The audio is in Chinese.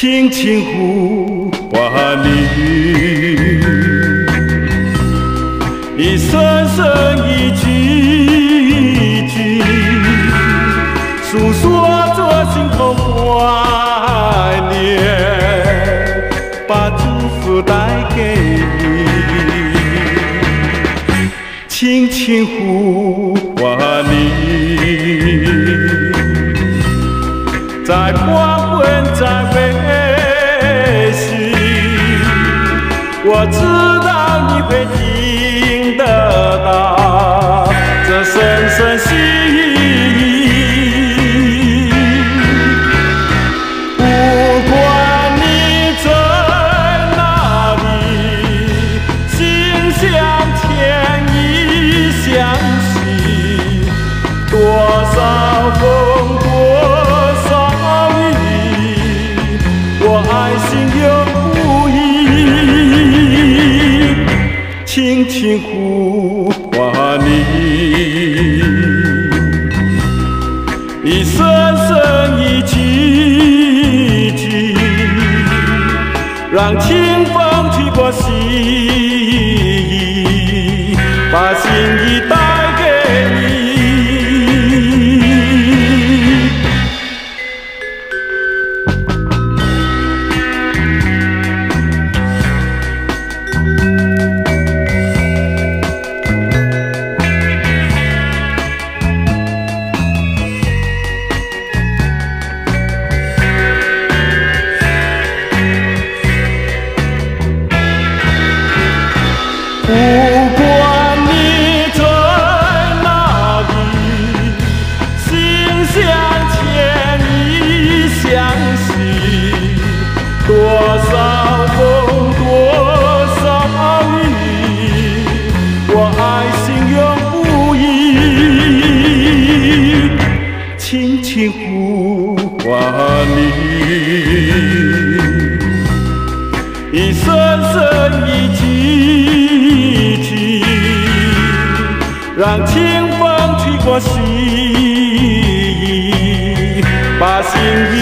轻轻呼唤你，一声声一句句，诉说着心头怀念，把祝福带给你，轻轻呼唤你，在黄昏，在飞行，我知道你会听得到。心有不移，轻轻呼唤你。一声声一句句，让清风吹过心轻呼唤你。一声声一句一句，让清风吹过心意，把心意